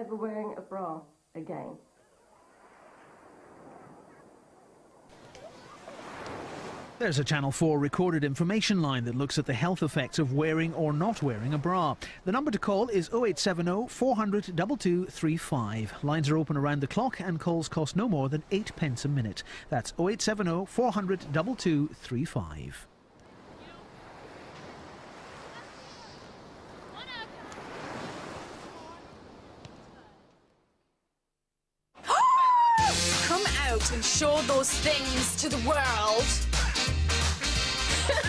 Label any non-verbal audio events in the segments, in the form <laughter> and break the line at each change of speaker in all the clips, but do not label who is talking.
ever wearing a bra again.
There's a Channel 4 recorded information line that looks at the health effects of wearing or not wearing a bra. The number to call is 0870 400 2235. Lines are open around the clock and calls cost no more than 8 pence a minute. That's 0870 400 2235.
Those things to the world.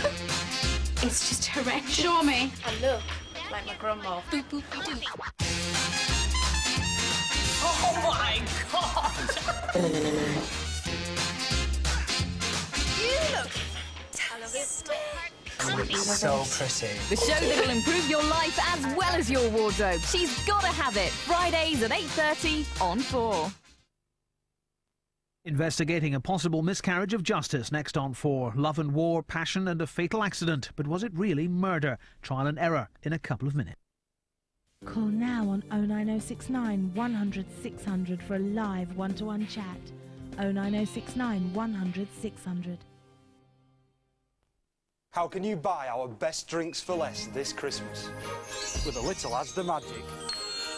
<laughs>
It's just horrendous.
Show me. And look, like my grandma. Boop, boop, boop. Oh my god! You look fantastic.
So pretty.
The show that'll improve your life as well as your wardrobe. She's gotta have it. Fridays at 8.30 on 4.
Investigating a possible miscarriage of justice next on 4. Love and war, passion and a fatal accident. But was it really murder? Trial and error in a couple of minutes.
Call now on 09069 100 600 for a live oh one to one chat. 09069 100 600.
How can you buy our best drinks for less this Christmas? With a little Asda magic.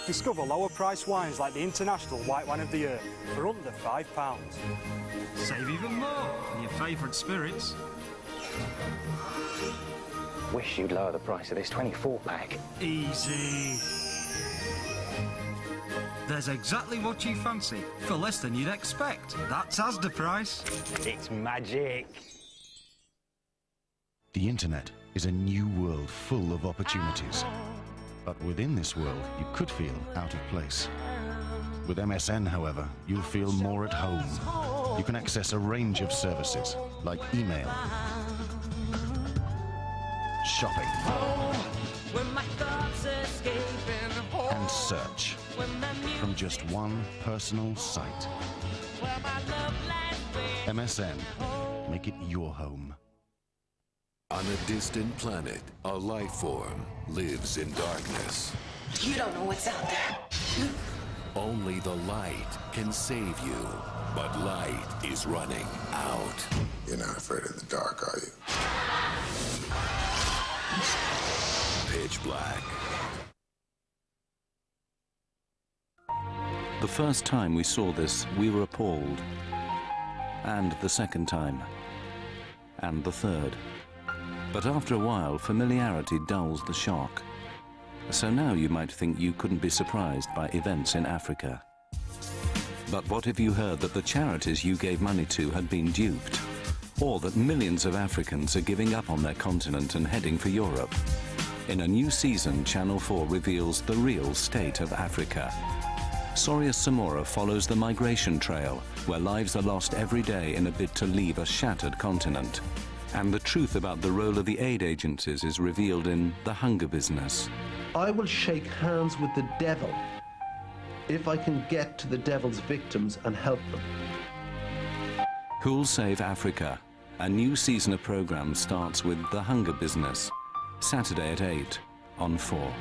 Discover lower priced wines like the International White Wine of the Year for under £5.
Save even more on your favourite spirits.
Wish you'd lower the price of this 24 pack.
Easy. There's exactly what you fancy for less than you'd expect. That's Asda price.
It's magic.
The internet is a new world full of opportunities. But within this world, you could feel out of place. With MSN, however, you'll feel more at home. You can access a range of services like email, shopping, and search from just one personal site. MSN, make it your home.
On a distant planet, a life form lives in darkness.
You don't know what's out there.
Only the light can save you. But light is running out.
You're not afraid of the dark, are you?
Pitch black.
The first time we saw this, we were appalled. And the second time. And the third. But after a while, familiarity dulls the shock. So now you might think you couldn't be surprised by events in Africa. But what if you heard that the charities you gave money to had been duped? Or that millions of Africans are giving up on their continent and heading for Europe? In a new season, Channel 4 reveals the real state of Africa. Sorious Samura follows the migration trail, where lives are lost every day in a bid to leave a shattered continent. And the truth about the role of the aid agencies is revealed in The Hunger Business.
I will shake hands with the devil if I can get to the devil's victims and help them.
Who'll Save Africa? A new season of programme starts with The Hunger Business, Saturday at 8 on 4.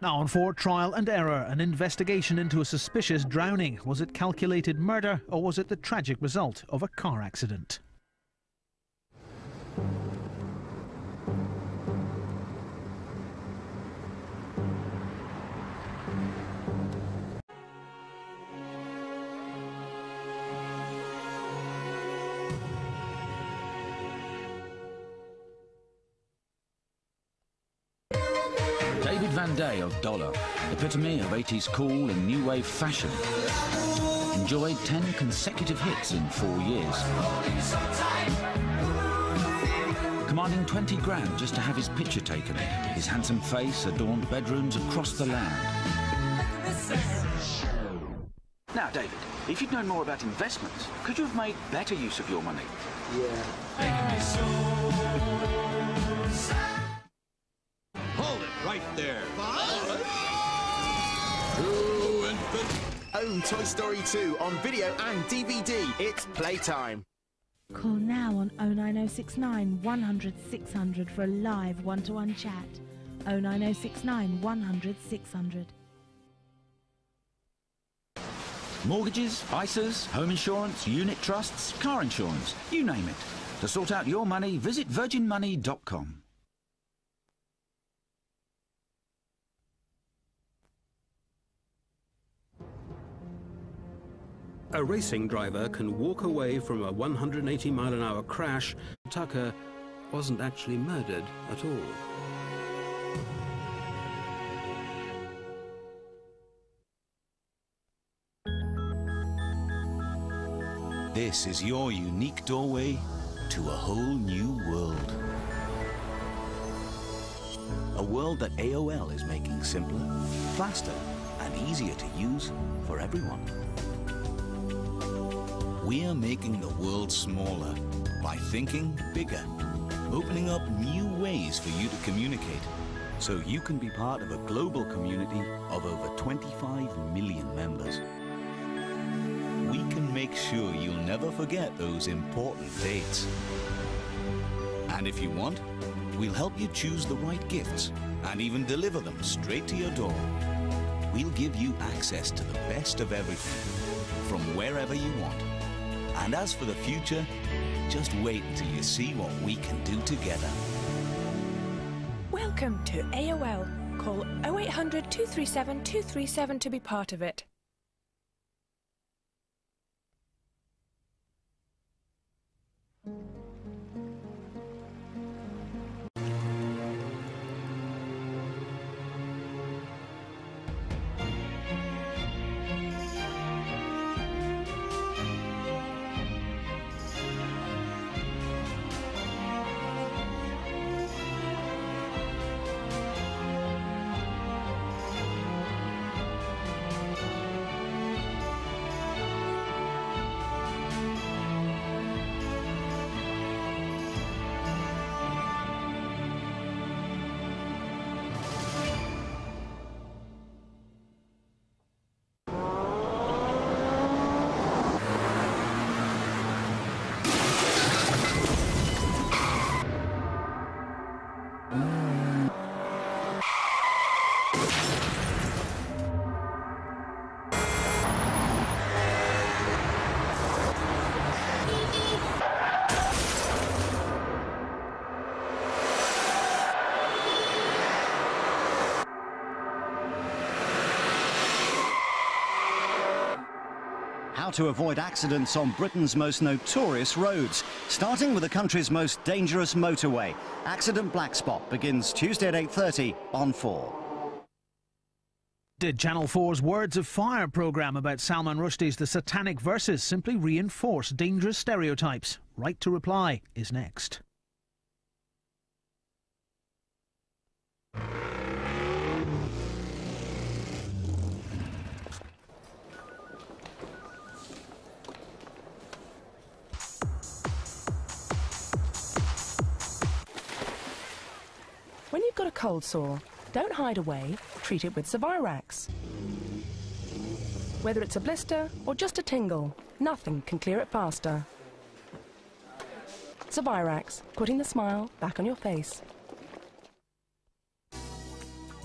Now on for trial and error, an investigation into a suspicious drowning. Was it calculated murder or was it the tragic result of a car accident?
Van of Dollar, epitome of 80s cool and new wave fashion. Enjoyed 10 consecutive hits in four years. Commanding 20 grand just to have his picture taken. His handsome face adorned bedrooms across the land.
Now, David, if you'd known more about investments, could you have made better use of your money?
Hold
Toy Story 2 on video and DVD. It's playtime.
Call now on 09069 100 600 for a live oh one to one chat. 09069 100 600.
Mortgages, ISAs, home insurance, unit trusts, car insurance, you name it. To sort out your money, visit virginmoney.com.
A racing driver can walk away from a 180 mile an hour crash. Tucker wasn't actually murdered at all.
This is your unique doorway to a whole new world. A world that AOL is making simpler, faster, and easier to use for everyone. We're making the world smaller by thinking bigger, opening up new ways for you to communicate so you can be part of a global community of over 25 million members. We can make sure you'll never forget those important dates. And if you want, we'll help you choose the right gifts and even deliver them straight to your door. We'll give you access to the best of everything from wherever you want. And as for the future, just wait until you see what we can do together.
Welcome to AOL. Call 0800 237 237 to be part of it.
To avoid accidents on Britain's most notorious roads, starting with the country's most dangerous motorway. Accident Black Spot begins Tuesday at 8.30 on 4.
Did Channel 4's Words of Fire programme about Salman Rushdie's The Satanic Verses simply reinforce dangerous stereotypes? Right to reply is next.
Got a cold sore, don't hide away, treat it with Zovirax. Whether it's a blister or just a tingle, nothing can clear it faster. Zovirax, putting the smile back on your face.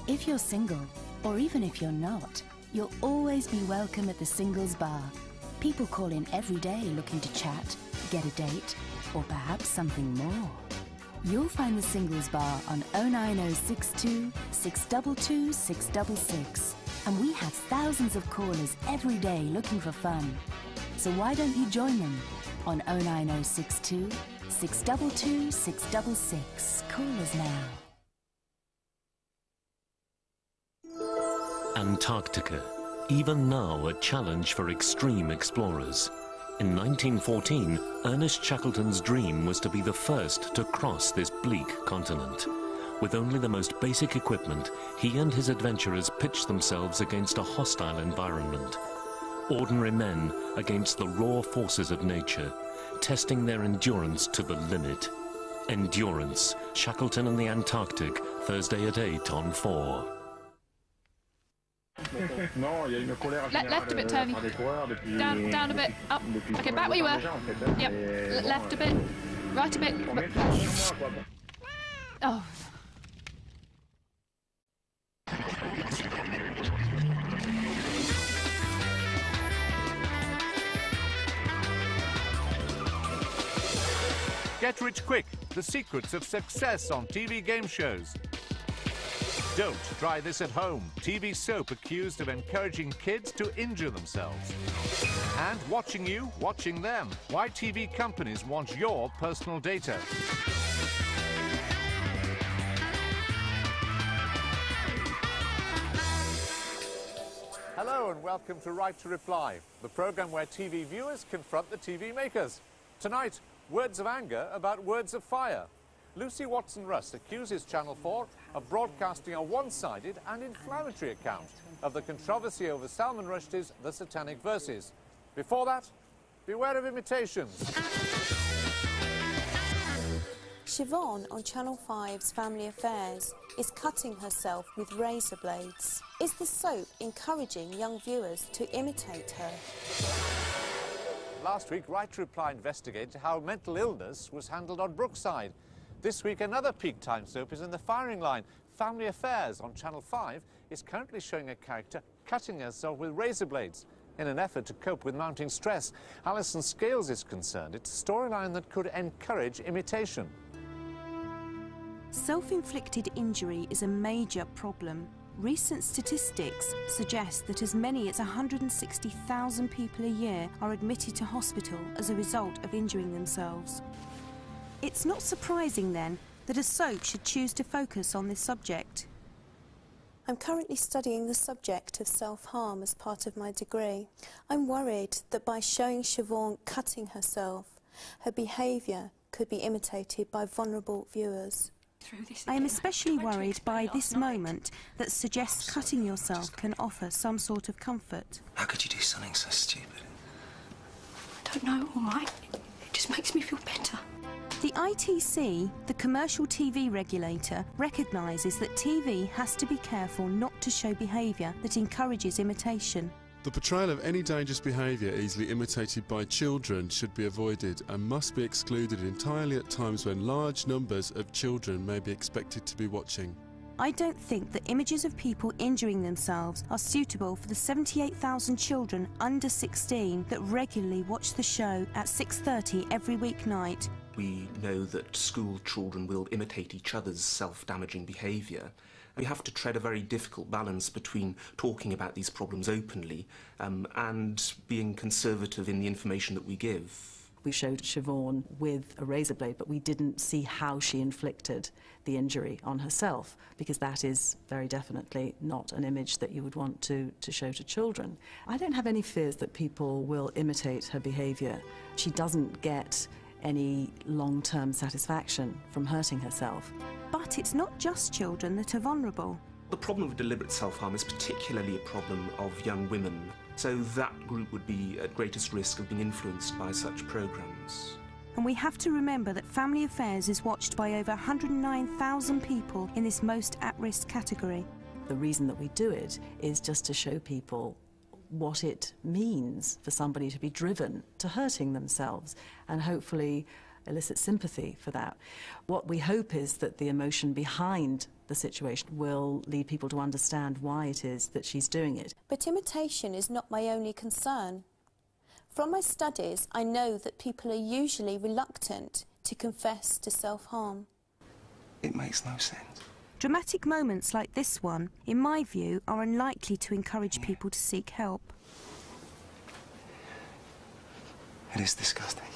If you're single, or even if you're not, you'll always be welcome at the Singles Bar. People call in every day looking to chat, get a date, or perhaps something more. You'll find the Singles Bar on 09062 622 666. And we have thousands of callers every day looking for fun. So why don't you join them on 09062 622 666? Call us now.
Antarctica, even now a challenge for extreme explorers. In 1914, Ernest Shackleton's dream was to be the first to cross this bleak continent. With only the most basic equipment, he and his adventurers pitched themselves against a hostile environment. Ordinary men against the raw forces of nature, testing their endurance to the limit. Endurance, Shackleton and the Antarctic, Thursday at 8 on 4.
Left a bit,
générale
Tony.
Euh, par les coureurs depuis.
Down, down a bit. Up.
depuis
Okay, back where you were.
déjà, en fait, hein.
Yep.
Bon,
Left a
euh,
bit. Right a bit.
on met ça sur moi, quoi.
Oh.
Get rich quick. The secrets of success on TV game shows. Don't try this at home. TV soap accused of encouraging kids to injure themselves. And watching you, watching them. Why TV companies want your personal data. Hello and welcome to Right to Reply, the program where TV viewers confront the TV makers. Tonight, words of anger about words of fire. Lucy Watson Russ accuses Channel 4 of broadcasting a one sided and inflammatory account of the controversy over Salman Rushdie's The Satanic Verses. Before that, beware of imitations.
Siobhan on Channel 5's Family Affairs is cutting herself with razor blades. Is the soap encouraging young viewers to imitate her?
Last week, Right to Reply investigated how mental illness was handled on Brookside. This week, another peak time soap is in the firing line. Family Affairs on Channel 5 is currently showing a character cutting herself with razor blades in an effort to cope with mounting stress. Alison Scales is concerned. It's a storyline that could encourage imitation.
Self inflicted injury is a major problem. Recent statistics suggest that as many as 160,000 people a year are admitted to hospital as a result of injuring themselves. It's not surprising then that a soap should choose to focus on this subject.
I'm currently studying the subject of self-harm as part of my degree. I'm worried that by showing Siobhan cutting herself, her behaviour could be imitated by vulnerable viewers.
I am especially worried by this moment that suggests oh, cutting yourself can offer some sort of comfort.
How could you do something so stupid?
I don't know, all right. It just makes me feel better. The ITC, the commercial TV regulator, recognises that TV has to be careful not to show behaviour that encourages imitation.
The portrayal of any dangerous behaviour easily imitated by children should be avoided and must be excluded entirely at times when large numbers of children may be expected to be watching.
I don't think that images of people injuring themselves are suitable for the 78,000 children under 16 that regularly watch the show at 6:30 every weeknight.
We know that school children will imitate each other's self-damaging behaviour. We have to tread a very difficult balance between talking about these problems openly um, and being conservative in the information that we give.
We showed Siobhan with a razor blade, but we didn't see how she inflicted the injury on herself, because that is very definitely not an image that you would want to, to show to children. I don't have any fears that people will imitate her behaviour. She doesn't get any long term satisfaction from hurting herself.
But it's not just children that are vulnerable.
The problem of deliberate self-harm is particularly a problem of young women, so that group would be at greatest risk of being influenced by such programmes.
And we have to remember that Family Affairs is watched by over 109,000 people in this most at risk category.
The reason that we do it is just to show people what it means for somebody to be driven to hurting themselves and hopefully elicit sympathy for that. What we hope is that the emotion behind the situation will lead people to understand why it is that she's doing it.
But imitation is not my only concern. From my studies, I know that people are usually reluctant to confess to self-harm.
It makes no sense.
Dramatic moments like this one, in my view, are unlikely to encourage people to seek help.
It is disgusting.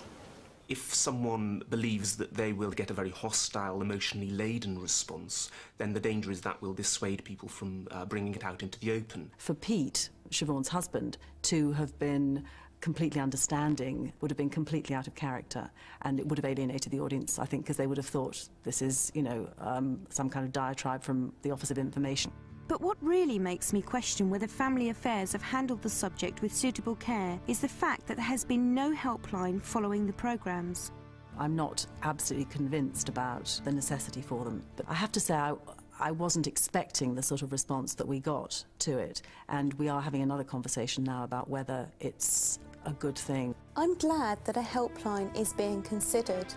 If someone believes that they will get a very hostile, emotionally laden response, then the danger is that will dissuade people from uh, bringing it out into the open.
For Pete, Siobhan's husband, to have been completely understanding would have been completely out of character and it would have alienated the audience, I think, because they would have thought this is, you know, um, some kind of diatribe from the Office of Information.
But what really makes me question whether Family Affairs have handled the subject with suitable care is the fact that there has been no helpline following the programmes.
I'm not absolutely convinced about the necessity for them. But I have to say, I, I wasn't expecting the sort of response that we got to it, and we are having another conversation now about whether it's a good thing.
I'm glad that a helpline is being considered.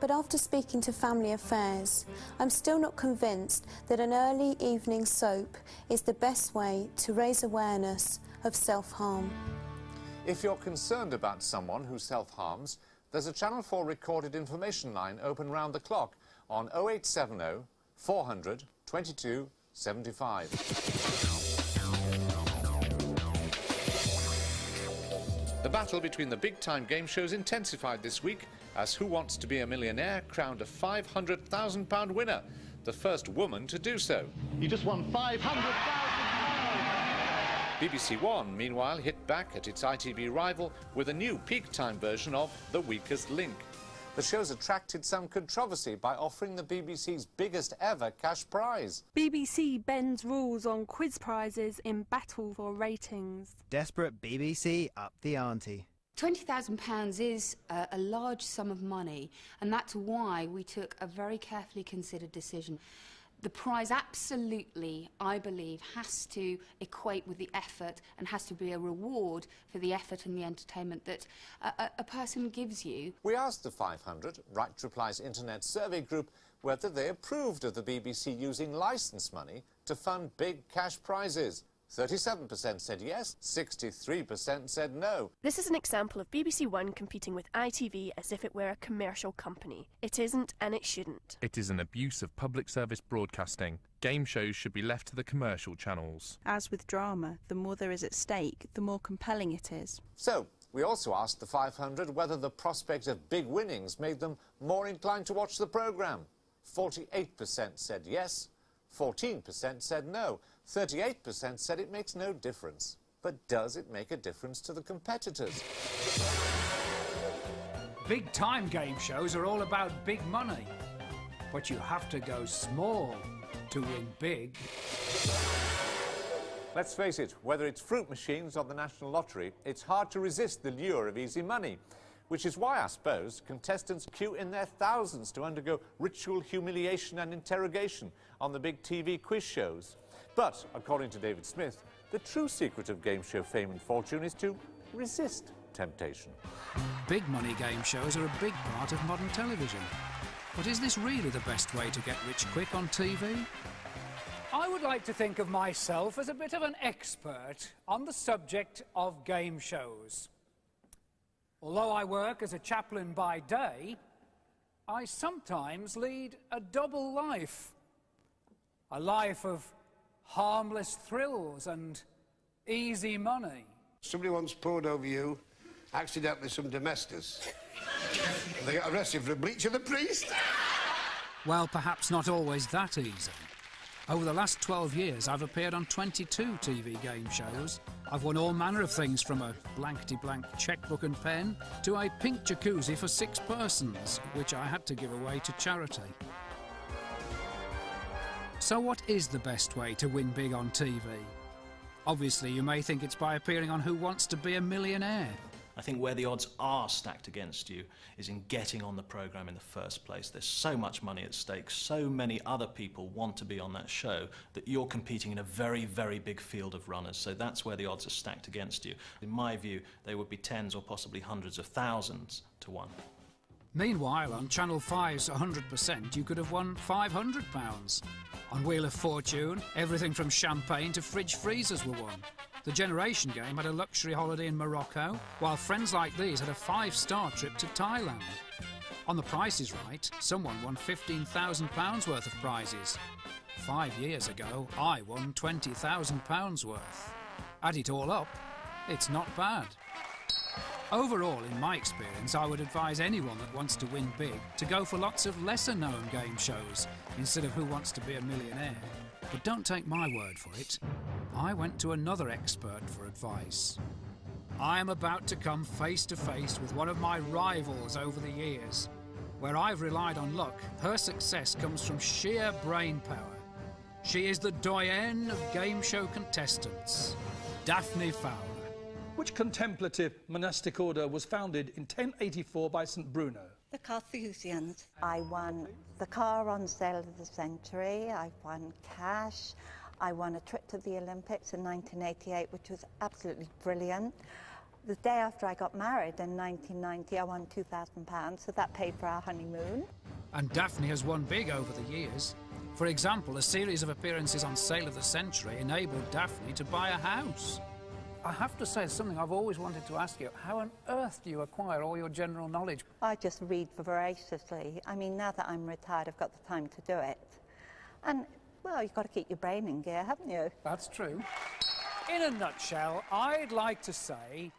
But after speaking to Family Affairs, I'm still not convinced that an early evening soap is the best way to raise awareness of self-harm.
If you're concerned about someone who self-harms, there's a Channel 4 recorded information line open round the clock on 0870 400 22 75. The battle between the big-time game shows intensified this week as Who Wants to Be a Millionaire crowned a £500,000 winner, the first woman to do so.
You just won £500,000!
BBC One, meanwhile, hit back at its ITV rival with a new peak time version of The Weakest Link. The show's attracted some controversy by offering the BBC's biggest ever cash prize.
BBC bends rules on quiz prizes in battle for ratings.
Desperate BBC up the ante.
£20,000 is a, large sum of money, and that's why we took a very carefully considered decision. The prize absolutely, I believe, has to equate with the effort and has to be a reward for the effort and the entertainment that a, a, person gives you.
We asked the 500 Right to Reply's internet survey group whether they approved of the BBC using licence money to fund big cash prizes. 37% said yes, 63% said no.
This is an example of BBC One competing with ITV as if it were a commercial company. It isn't and it shouldn't.
It is an abuse of public service broadcasting. Game shows should be left to the commercial channels.
As with drama, the more there is at stake, the more compelling it is.
So, we also asked the 500 whether the prospect of big winnings made them more inclined to watch the programme. 48% said yes, 14% said no, 38% said it makes no difference. But does it make a difference to the competitors?
Big time game shows are all about big money. But you have to go small to win big.
Let's face it, whether it's fruit machines or the National Lottery, it's hard to resist the lure of easy money. Which is why, I suppose, contestants queue in their thousands to undergo ritual humiliation and interrogation on the big TV quiz shows. But, according to David Smith, the true secret of game show fame and fortune is to resist temptation.
Big money game shows are a big part of modern television. But is this really the best way to get rich quick on TV?
I would like to think of myself as a bit of an expert on the subject of game shows. Although I work as a chaplain by day, I sometimes lead a double life. A life of harmless thrills and easy money.
Somebody once poured over you accidentally some domestos. they got arrested for a breach of the priest.
Well, perhaps not always that easy. Over the last 12 years, I've appeared on 22 TV game shows. I've won all manner of things from a blankety-blank checkbook and pen to a pink jacuzzi for six persons, which I had to give away to charity. So what is the best way to win big on TV? Obviously, you may think it's by appearing on Who Wants to Be a Millionaire.
I think where the odds are stacked against you is in getting on the programme in the first place. There's so much money at stake, so many other people want to be on that show that you're competing in a very, very big field of runners. So that's where the odds are stacked against you. In my view, they would be tens or possibly hundreds of thousands to one.
Meanwhile, on Channel 5's 100%, you could have won £500. On Wheel of Fortune, everything from champagne to fridge freezers were won. The Generation Game had a luxury holiday in Morocco, while Friends Like These had a five-star trip to Thailand. On The Price is Right, someone won £15,000 worth of prizes. Five years ago, I won £20,000 worth. Add it all up, it's not bad. Overall, in my experience, I would advise anyone that wants to win big to go for lots of lesser known game shows instead of Who Wants to Be a Millionaire. But don't take my word for it. I went to another expert for advice. I am about to come face to face with one of my rivals over the years. Where I've relied on luck, her success comes from sheer brain power. She is the doyenne of game show contestants, Daphne Fowler.
Which contemplative monastic order was founded in 1084 by St Bruno?
the Carthusians.
I won the car on sale of the century. I won cash. I won a trip to the Olympics in 1988, which was absolutely brilliant. The day after I got married in 1990, I won £2,000, so that paid for our honeymoon.
And Daphne has won big over the years. For example, a series of appearances on Sale of the Century enabled Daphne to buy a house.
I have to say something I've always wanted to ask you. How on earth do you acquire all your general knowledge?
I just read voraciously. I mean, now that I'm retired, I've got the time to do it. And, well, you've got to keep your brain in gear, haven't you?
That's true. In a nutshell, I'd like to say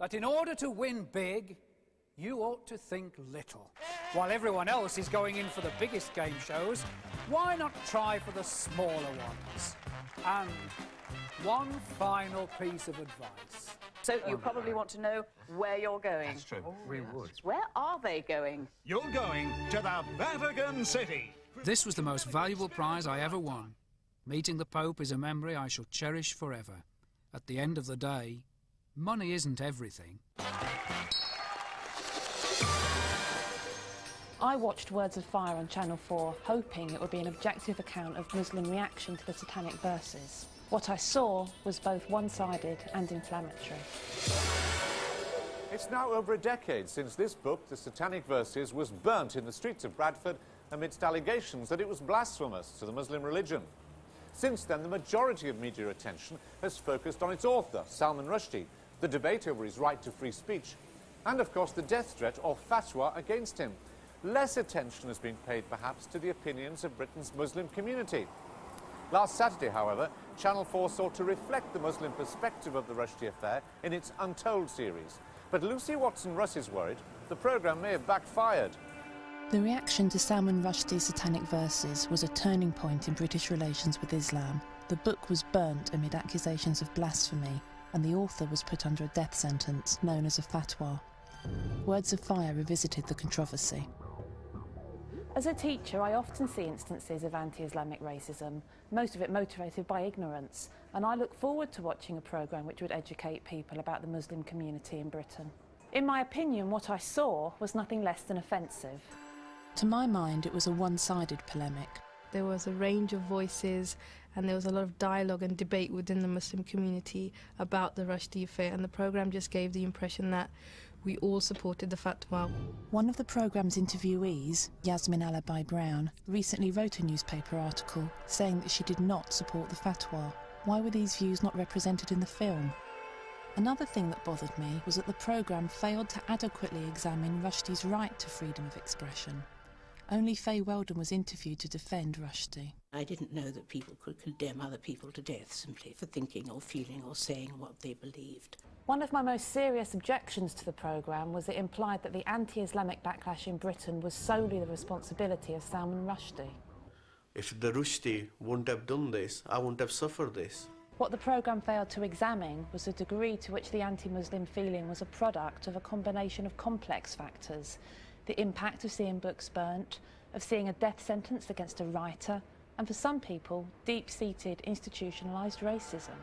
that in order to win big, you ought to think little. While everyone else is going in for the biggest game shows, why not try for the smaller ones? And one final piece of advice.
So you oh, probably want to know where you're going.
That's true. Oh, we would.
Where are they going?
You're going to the Vatican City.
This was the most valuable prize I ever won. Meeting the Pope is a memory I shall cherish forever. At the end of the day, money isn't everything.
I watched Words of Fire on Channel 4, hoping it would be an objective account of Muslim reaction to the Satanic verses. What I saw was both one-sided and inflammatory.
It's now over a decade since this book, The Satanic Verses, was burnt in the streets of Bradford amidst allegations that it was blasphemous to the Muslim religion. Since then, the majority of media attention has focused on its author, Salman Rushdie, the debate over his right to free speech, and of course the death threat or fatwa against him. Less attention has been paid, perhaps, to the opinions of Britain's Muslim community. Last Saturday, however, Channel 4 sought to reflect the Muslim perspective of the Rushdie affair in its Untold series. But Lucy Watson-Russ is worried the programme may have backfired.
The reaction to Salman Rushdie's Satanic Verses was a turning point in British relations with Islam. The book was burnt amid accusations of blasphemy, and the author was put under a death sentence known as a fatwa. Words of Fire revisited the controversy.
As a teacher, I often see instances of anti-Islamic racism, most of it motivated by ignorance, and I look forward to watching a programme which would educate people about the Muslim community in Britain. In my opinion, what I saw was nothing less than offensive.
To my mind, it was a one-sided polemic.
There was a range of voices and there was a lot of dialogue and debate within the Muslim community about the Rushdie affair and the programme just gave the impression that we all supported the fatwa.
One of the programme's interviewees, Yasmin Alibhai-Brown, recently wrote a newspaper article saying that she did not support the fatwa. Why were these views not represented in the film? Another thing that bothered me was that the programme failed to adequately examine Rushdie's right to freedom of expression. Only Fay Weldon was interviewed to defend Rushdie.
I didn't know that people could condemn other people to death simply for thinking or feeling or saying what they believed.
One of my most serious objections to the programme was it implied that the anti-Islamic backlash in Britain was solely the responsibility of Salman Rushdie.
If the Rushdie wouldn't have done this, I wouldn't have suffered this.
What the programme failed to examine was the degree to which the anti-Muslim feeling was a product of a combination of complex factors. The impact of seeing books burnt, of seeing a death sentence against a writer, and for some people, deep-seated institutionalised racism.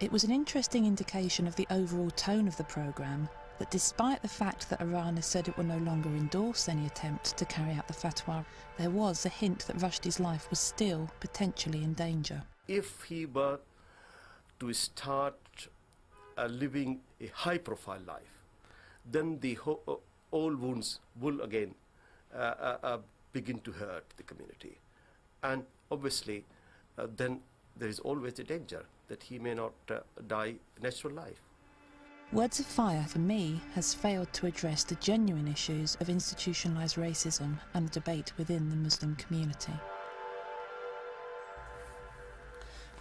It was an interesting indication of the overall tone of the programme that despite the fact that Iran has said it will no longer endorse any attempt to carry out the fatwa, there was a hint that Rushdie's life was still potentially in danger.
If he were to start uh, living a high profile life, then the ho- all wounds will again uh, uh, uh, begin to hurt the community. And obviously, uh, then there is always a danger that he may not uh, die natural life.
Words of Fire, for me, has failed to address the genuine issues of institutionalised racism and the debate within the Muslim community.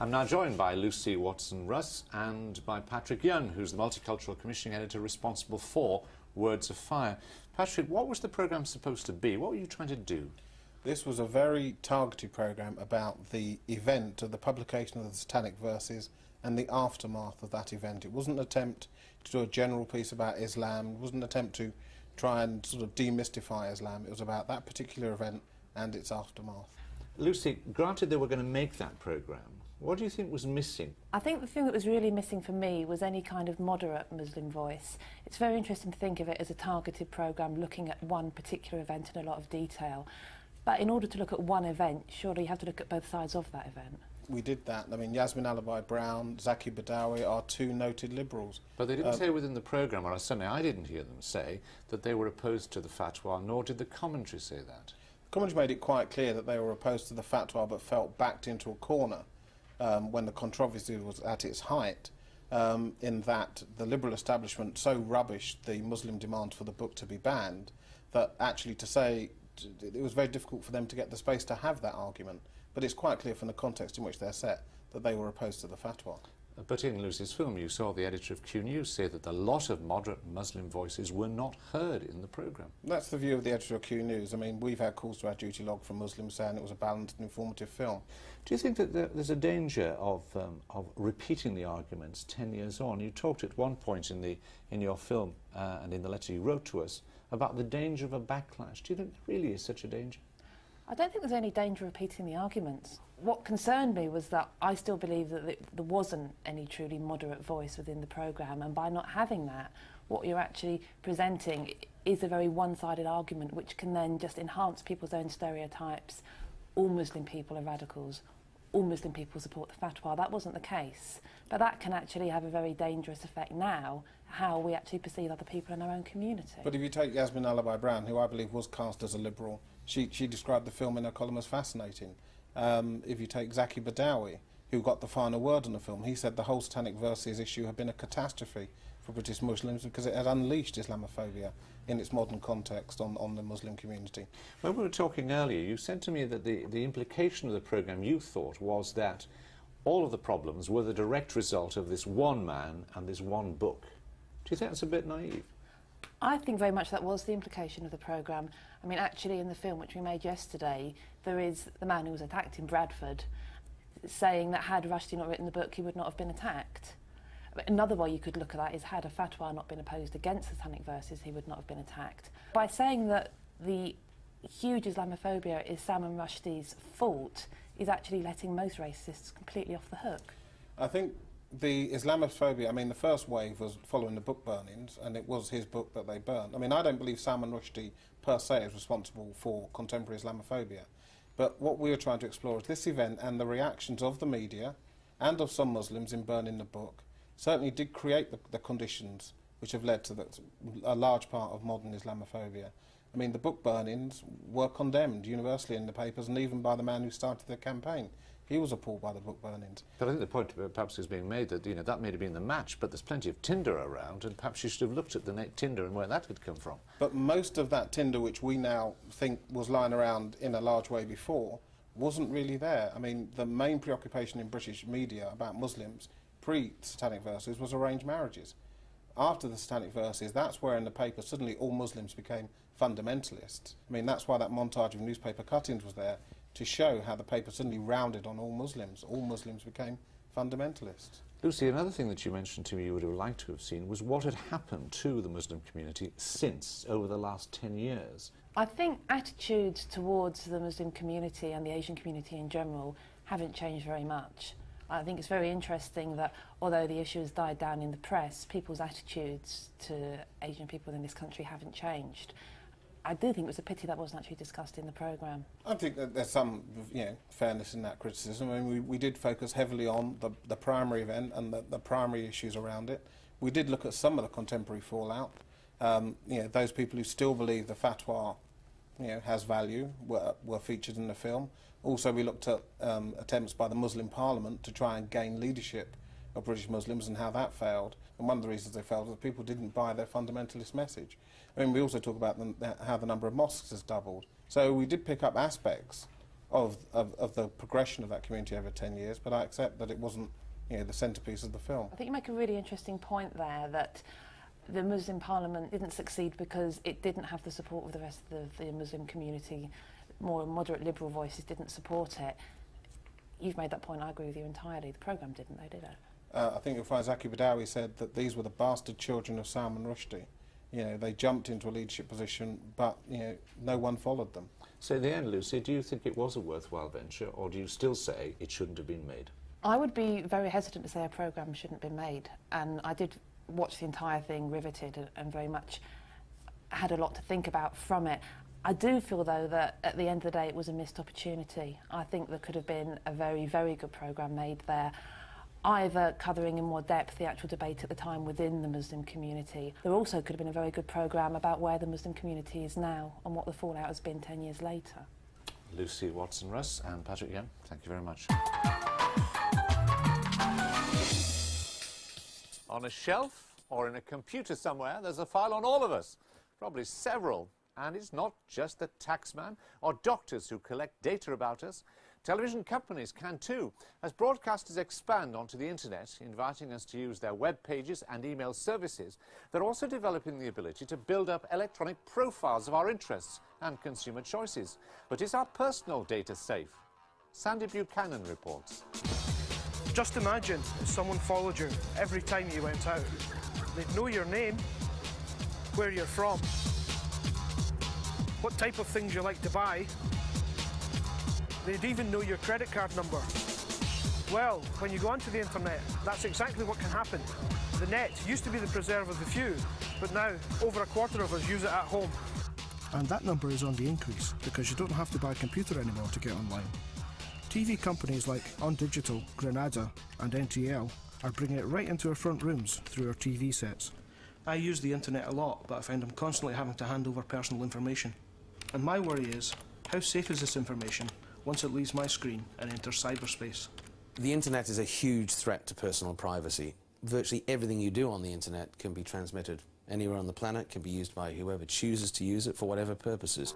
I'm now joined by Lucy Watson-Russ and by Patrick Younge, who's the Multicultural Commissioning Editor responsible for Words of Fire. Patrick, what was the programme supposed to be? What were you trying to do?
This was a very targeted programme about the event of the publication of the Satanic Verses and the aftermath of that event. It wasn't an attempt to do a general piece about Islam, it wasn't an attempt to try and sort of demystify Islam. It was about that particular event and its aftermath.
Lucy, granted they were going to make that programme, what do you think was missing?
I think the thing that was really missing for me was any kind of moderate Muslim voice. It's very interesting to think of it as a targeted programme looking at one particular event in a lot of detail. But in order to look at one event, surely you have to look at both sides of that event.
We did that. I mean, Yasmin Alibhai-Brown, Zaki Badawi are two noted liberals.
But they didn't
Um,
say within the programme, or certainly I didn't hear them say, that they were opposed to the fatwa, nor did the commentary say that.
The commentary made it quite clear that they were opposed to the fatwa but felt backed into a corner um, when the controversy was at its height, um, in that the liberal establishment so rubbished the Muslim demand for the book to be banned that actually to say it was very difficult for them to get the space to have that argument. But it's quite clear from the context in which they're set that they were opposed to the fatwa.
But in Lucy's film, you saw the editor of Q News say that a lot of moderate Muslim voices were not heard in the programme.
That's the view of the editor of Q News. I mean, we've had calls to our duty log from Muslims saying it was a balanced and informative film.
Do you think that there's a danger of, um, of repeating the arguments 10 years on? You talked at one point in, the, in your film uh, and in the letter you wrote to us about the danger of a backlash. Do you think there really is such a danger?
I don't think there's any danger of repeating the arguments. What concerned me was that I still believe that there wasn't any truly moderate voice within the programme, and by not having that, what you're actually presenting is a very one-sided argument, which can then just enhance people's own stereotypes. All Muslim people are radicals. All Muslim people support the fatwa. That wasn't the case, but that can actually have a very dangerous effect now. How we actually perceive other people in our own community.
But if you take Yasmin Alibhai-Brown, who I believe was cast as a liberal, she, she described the film in her column as fascinating. Um, if you take Zaki Badawi, who got the final word on the film, he said the whole Satanic Verses issue had been a catastrophe for British Muslims because it had unleashed Islamophobia in its modern context on, on the Muslim community.
When we were talking earlier, you said to me that the, the implication of the programme you thought was that all of the problems were the direct result of this one man and this one book. Do you think that's a bit naive?
I think very much that was the implication of the programme. I mean, actually, in the film which we made yesterday, there is the man who was attacked in Bradford saying that had Rushdie not written the book, he would not have been attacked. Another way you could look at that is had a fatwa not been opposed against Satanic verses, he would not have been attacked. By saying that the huge Islamophobia is Salman Rushdie's fault, is actually letting most racists completely off the hook.
I think the Islamophobia, I mean, the first wave was following the book burnings, and it was his book that they burned. I mean, I don't believe Salman Rushdie per se is responsible for contemporary Islamophobia. But what we are trying to explore is this event and the reactions of the media and of some Muslims in burning the book certainly did create the, the conditions which have led to the, a large part of modern Islamophobia. I mean, the book burnings were condemned universally in the papers and even by the man who started the campaign. He was appalled by the book burnings.
But I think the point uh, perhaps is being made that you know that may have been the match, but there's plenty of Tinder around, and perhaps you should have looked at the net Tinder and where that had come from.
But most of that tinder, which we now think was lying around in a large way before, wasn't really there. I mean, the main preoccupation in British media about Muslims pre-Satanic Verses was arranged marriages. After the Satanic Verses, that's where in the paper suddenly all Muslims became fundamentalists. I mean, that's why that montage of newspaper cuttings was there to show how the paper suddenly rounded on all Muslims. All Muslims became fundamentalists.
Lucy, another thing that you mentioned to me you would have liked to have seen was what had happened to the Muslim community since over the last 10 years.
I think attitudes towards the Muslim community and the Asian community in general haven't changed very much. I think it's very interesting that although the issue has died down in the press, people's attitudes to Asian people in this country haven't changed. I do think it was a pity that wasn't actually discussed in the programme.
I think that there's some you know, fairness in that criticism. I mean, we, we did focus heavily on the, the primary event and the, the primary issues around it. We did look at some of the contemporary fallout. Um, you know, those people who still believe the fatwa you know, has value were, were featured in the film. Also, we looked at um, attempts by the Muslim Parliament to try and gain leadership of British Muslims and how that failed. And one of the reasons they failed was that people didn't buy their fundamentalist message. I mean, we also talk about the, how the number of mosques has doubled. So we did pick up aspects of, of, of the progression of that community over 10 years, but I accept that it wasn't you know, the centrepiece of the film.
I think you make a really interesting point there that the Muslim Parliament didn't succeed because it didn't have the support of the rest of the, the Muslim community. More moderate liberal voices didn't support it. You've made that point, I agree with you entirely. The programme didn't, though, did it?
Uh, I think you'll find Zaki Badawi said that these were the bastard children of Salman Rushdie. You know, they jumped into a leadership position, but you know, no one followed them.
So in the end, Lucy, do you think it was a worthwhile venture, or do you still say it shouldn't have been made?
I would be very hesitant to say a programme shouldn't have been made, and I did watch the entire thing riveted and, and very much had a lot to think about from it. I do feel, though, that at the end of the day it was a missed opportunity. I think there could have been a very, very good programme made there, either covering in more depth the actual debate at the time within the Muslim community. There also could have been a very good programme about where the Muslim community is now and what the fallout has been 10 years later.
Lucy Watson-Russ and Patrick Yen, thank you very much. On a shelf or in a computer somewhere, there's a file on all of us, probably several. And it's not just the taxman or doctors who collect data about us. Television companies can too, as broadcasters expand onto the internet, inviting us to use their web pages and email services. They're also developing the ability to build up electronic profiles of our interests and consumer choices. But is our personal data safe? Sandy Buchanan reports.
Just imagine someone followed you every time you went out. They'd know your name, where you're from, what type of things you like to buy. They'd even know your credit card number. Well, when you go onto the internet, that's exactly what can happen. The net used to be the preserve of the few, but now over a quarter of us use it at home.
And that number is on the increase because you don't have to buy a computer anymore to get online. TV companies like On Digital, Granada, and NTL are bringing it right into our front rooms through our TV sets.
I use the internet a lot, but I find I'm constantly having to hand over personal information. And my worry is, how safe is this information once it leaves my screen and enters cyberspace?
The internet is a huge threat to personal privacy. Virtually everything you do on the internet can be transmitted anywhere on the planet, can be used by whoever chooses to use it for whatever purposes.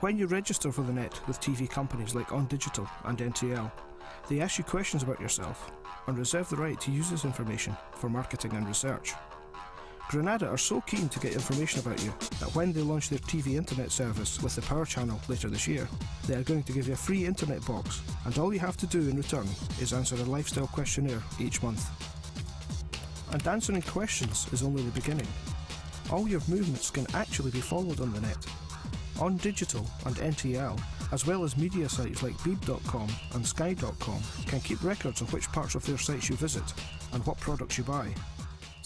When you register for the net with TV companies like On Digital and NTL, they ask you questions about yourself and reserve the right to use this information for marketing and research. Granada are so keen to get information about you that when they launch their TV internet service with the Power Channel later this year, they are going to give you a free internet box, and all you have to do in return is answer a lifestyle questionnaire each month. And answering questions is only the beginning. All your movements can actually be followed on the net. On Digital and NTL, as well as media sites like Beeb.com and Sky.com, can keep records of which parts of their sites you visit and what products you buy.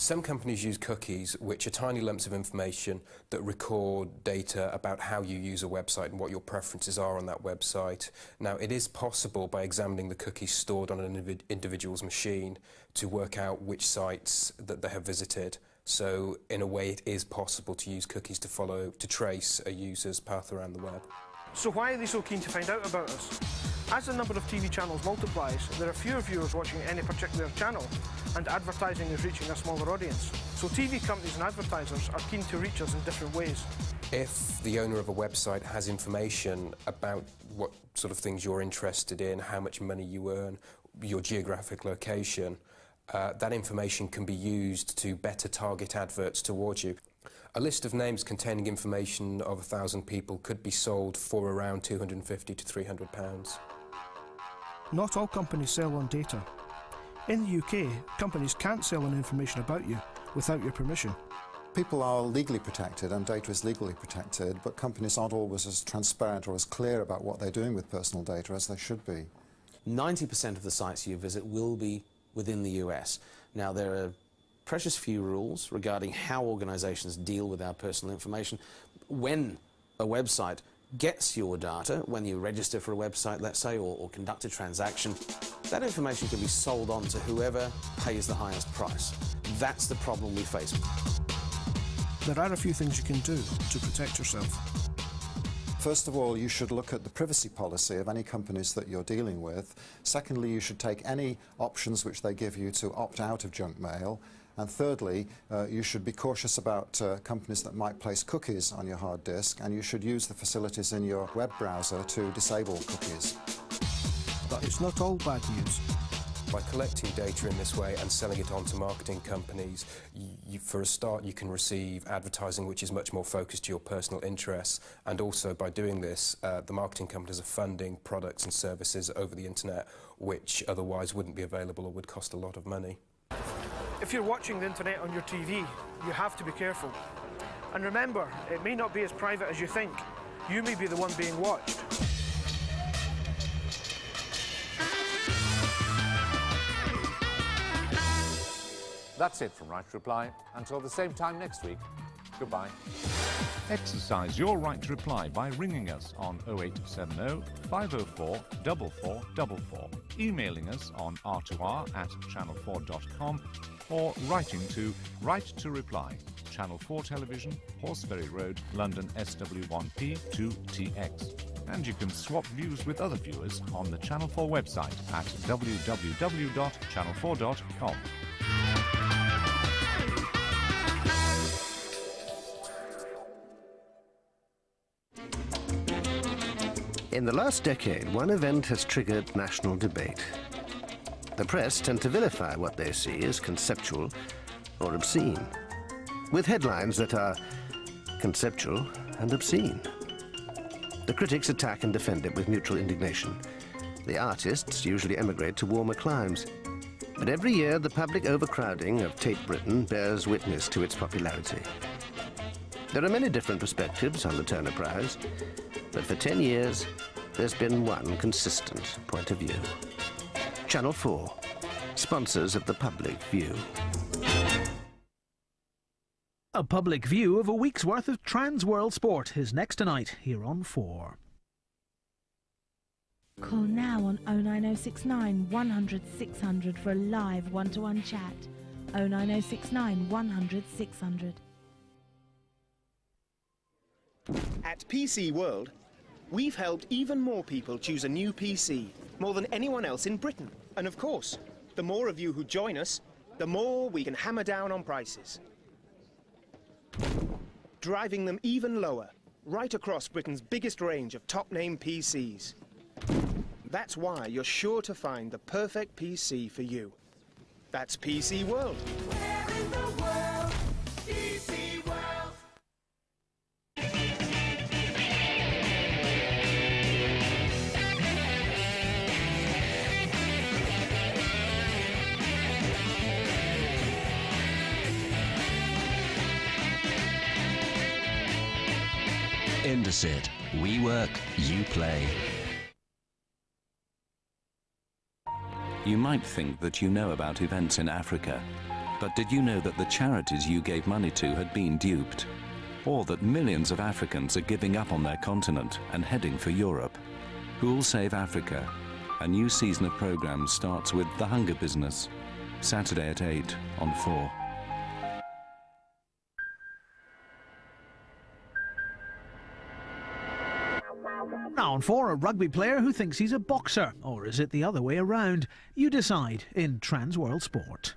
Some companies use cookies, which are tiny lumps of information that record data about how you use a website and what your preferences are on that website. Now, it is possible by examining the cookies stored on an individual's machine to work out which sites that they have visited. So, in a way, it is possible to use cookies to follow, to trace a user's path around the web.
So why are they so keen to find out about us? As the number of TV channels multiplies, there are fewer viewers watching any particular channel, and advertising is reaching a smaller audience. So TV companies and advertisers are keen to reach us in different ways.
If the owner of a website has information about what sort of things you're interested in, how much money you earn, your geographic location, uh, that information can be used to better target adverts towards you. A list of names containing information of a thousand people could be sold for around 250 to 300 pounds.
Not all companies sell on data. In the UK, companies can't sell on information about you without your permission.
People are legally protected and data is legally protected, but companies aren't always as transparent or as clear about what they're doing with personal data as they should be.
90% of the sites you visit will be within the US. Now, there are precious few rules regarding how organizations deal with our personal information. When a website gets your data, when you register for a website, let's say, or, or conduct a transaction, that information can be sold on to whoever pays the highest price. That's the problem we face.
There are a few things you can do to protect yourself.
First of all, you should look at the privacy policy of any companies that you're dealing with. Secondly, you should take any options which they give you to opt out of junk mail. And thirdly, uh, you should be cautious about uh, companies that might place cookies on your hard disk, and you should use the facilities in your web browser to disable cookies.
But it's not all bad news.
By collecting data in this way and selling it on to marketing companies, you, for a start, you can receive advertising which is much more focused to your personal interests. And also, by doing this, uh, the marketing companies are funding products and services over the internet which otherwise wouldn't be available or would cost a lot of money.
If you're watching the internet on your TV, you have to be careful. And remember, it may not be as private as you think. You may be the one being watched.
That's it from Right Reply. Until the same time next week, goodbye.
Exercise your right to reply by ringing us on 0870 504 4444, emailing us on r2r at channel4.com, or writing to Right to Reply, Channel 4 Television, Horseferry Road, London SW1P 2TX. And you can swap views with other viewers on the Channel 4 website at www.channel4.com.
In the last decade, one event has triggered national debate. The press tend to vilify what they see as conceptual or obscene, with headlines that are conceptual and obscene. The critics attack and defend it with mutual indignation. The artists usually emigrate to warmer climes. But every year, the public overcrowding of Tate Britain bears witness to its popularity. There are many different perspectives on the Turner Prize, but for 10 years, there's been one consistent point of view. Channel 4, sponsors of the public view.
A public view of a week's worth of Trans World Sport is next tonight here on 4.
Call now on 09069 100 600 for a live oh one to one chat. 09069 100 600.
At PC World, we've helped even more people choose a new PC, more than anyone else in Britain. And of course, the more of you who join us, the more we can hammer down on prices. Driving them even lower, right across Britain's biggest range of top-name PCs. That's why you're sure to find the perfect PC for you. That's PC World.
We work, you play.
You might think that you know about events in Africa, but did you know that the charities you gave money to had been duped? Or that millions of Africans are giving up on their continent and heading for Europe? Who'll Save Africa? A new season of programs starts with The Hunger Business, Saturday at 8 on 4.
On 4, a rugby player who thinks he's a boxer. Or is it the other way around? You decide in Trans World Sport.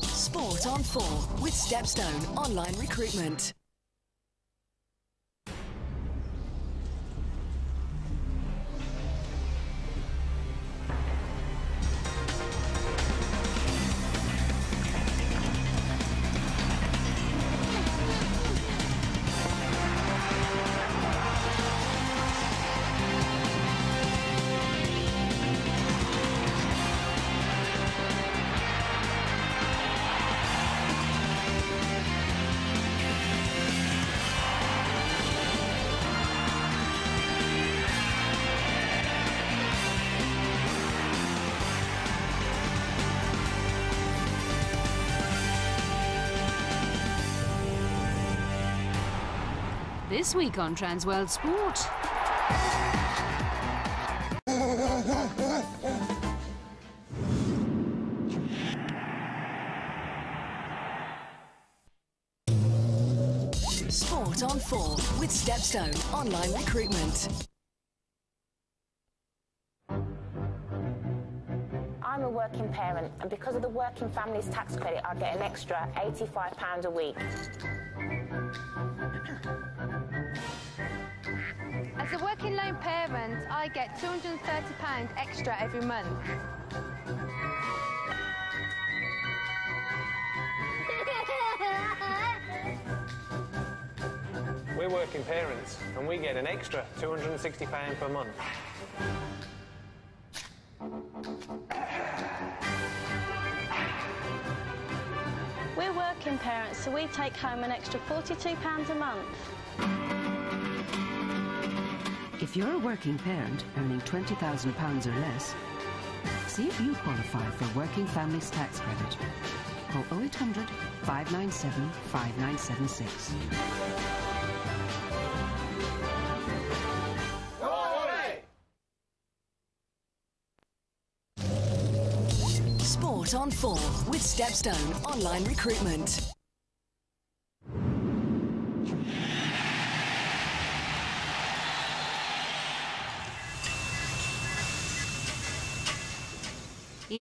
Sport on 4 with Stepstone Online Recruitment.
This week on Transworld Sport.
Sport on 4 with Stepstone Online Recruitment.
I'm a working parent, and because of the Working Families Tax Credit, I get an extra £85 a week.
As a working lone parent, I get £230 extra every month.
We're working parents and we get an extra £260 per month.
Parents, so we take home an extra £42 a month.
If you're a working parent earning £20,000 or less, see if you qualify for Working Families Tax Credit. Call 0800 597 5976.
On 4 with Stepstone Online Recruitment.